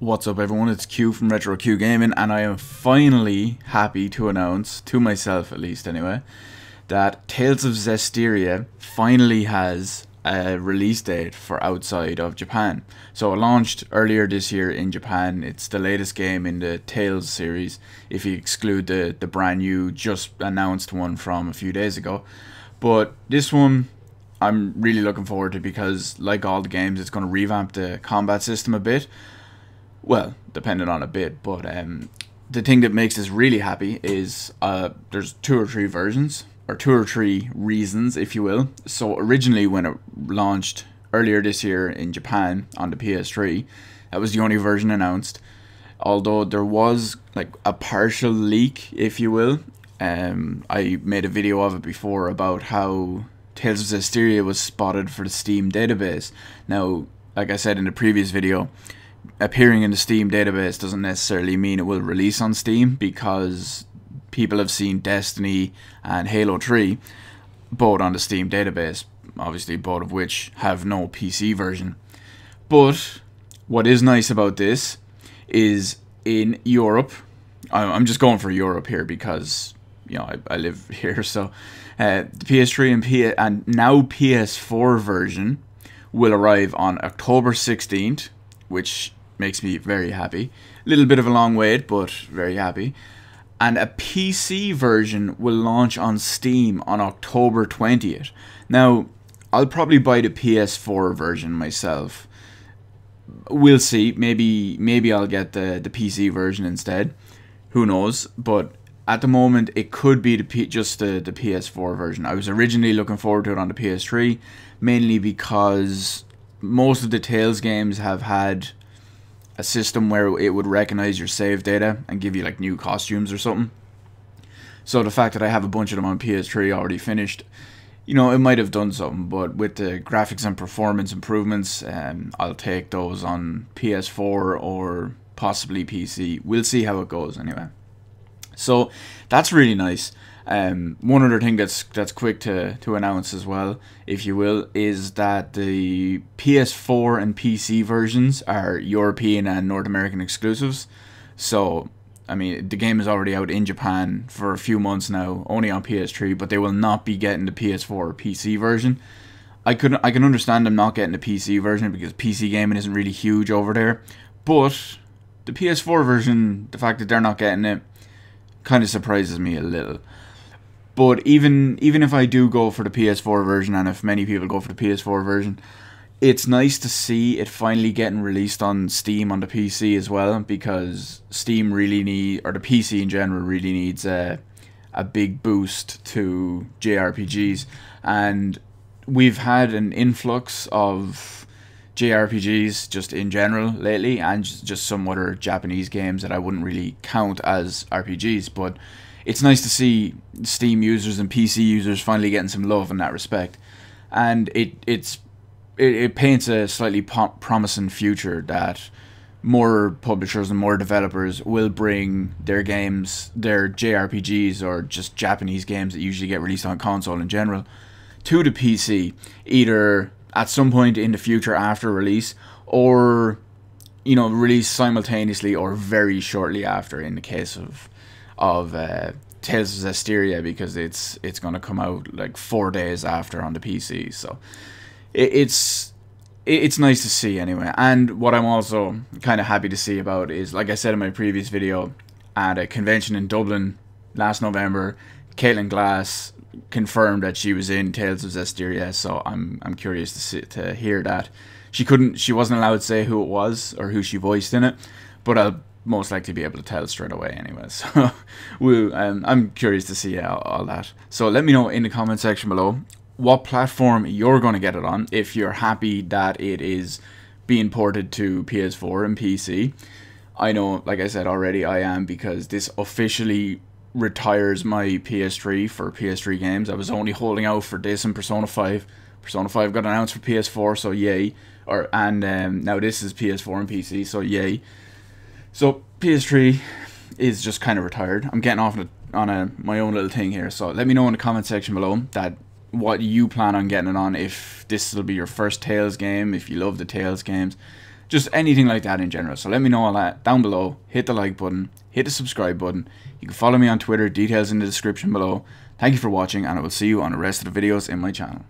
What's up everyone, it's Q from Retro Q Gaming and I am finally happy to announce, to myself at least anyway, that Tales of Zestiria finally has a release date for outside of Japan. So it launched earlier this year in Japan, it's the latest game in the Tales series if you exclude the, the brand new just announced one from a few days ago. But this one I'm really looking forward to because like all the games it's going to revamp the combat system a bit well, depending on a bit, but um, the thing that makes us really happy is uh, there's two or three versions, or two or three reasons, if you will. So originally, when it launched earlier this year in Japan on the PS3, that was the only version announced. Although there was like a partial leak, if you will. Um, I made a video of it before about how Tales of Zestiria was spotted for the Steam database. Now, like I said in the previous video, appearing in the Steam database doesn't necessarily mean it will release on Steam because people have seen Destiny and Halo 3 both on the Steam database, obviously both of which have no PC version. But what is nice about this is in Europe, I'm just going for Europe here because you know I, I live here, so uh, the PS3 and P and now PS4 version will arrive on October 16th, which makes me very happy. A little bit of a long wait, but very happy. And a PC version will launch on Steam on October 20th. Now, I'll probably buy the PS4 version myself. We'll see. Maybe maybe I'll get the, the PC version instead. Who knows? But at the moment, it could be the P just the, the PS4 version. I was originally looking forward to it on the PS3, mainly because most of the Tales games have had a system where it would recognize your save data and give you like new costumes or something. So the fact that I have a bunch of them on PS3 already finished, you know, it might have done something, but with the graphics and performance improvements, um, I'll take those on PS4 or possibly PC. We'll see how it goes anyway. So that's really nice. Um, one other thing that's that's quick to, to announce as well, if you will, is that the PS4 and PC versions are European and North American exclusives. So, I mean, the game is already out in Japan for a few months now, only on PS3, but they will not be getting the PS4 or PC version. I could I can understand them not getting the PC version because PC gaming isn't really huge over there, but the PS4 version, the fact that they're not getting it, kind of surprises me a little. But even even if I do go for the PS4 version, and if many people go for the PS4 version, it's nice to see it finally getting released on Steam on the PC as well, because Steam really need, or the PC in general really needs a a big boost to JRPGs, and we've had an influx of JRPGs just in general lately, and just some other Japanese games that I wouldn't really count as RPGs, but it's nice to see Steam users and PC users finally getting some love in that respect, and it it's it, it paints a slightly promising future that more publishers and more developers will bring their games, their JRPGs or just Japanese games that usually get released on console in general, to the PC, either at some point in the future after release or you know release simultaneously or very shortly after in the case of of uh, Tales of Zestiria because it's it's gonna come out like four days after on the PC. So it, it's it's nice to see anyway. And what I'm also kind of happy to see about is, like I said in my previous video, at a convention in Dublin last November, Caitlin Glass confirmed that she was in Tales of Zestiria. So I'm I'm curious to see, to hear that. She couldn't, she wasn't allowed to say who it was or who she voiced in it, but I'll most likely be able to tell straight away anyway. So we'll, um, I'm curious to see all that. So let me know in the comment section below what platform you're going to get it on if you're happy that it is being ported to PS4 and PC. I know, like I said already, I am because this officially retires my PS3 for PS3 games. I was only holding out for this and Persona 5. Persona 5 got announced for PS4, so yay. Or and um, now this is PS4 and PC, so yay. So PS3 is just kind of retired. I'm getting off on, a, on a my own little thing here. So let me know in the comment section below that what you plan on getting it on. If this will be your first Tales game, if you love the Tales games, just anything like that in general. So let me know all that down below. Hit the like button, hit the subscribe button. You can follow me on Twitter, details in the description below. Thank you for watching, and I will see you on the rest of the videos in my channel.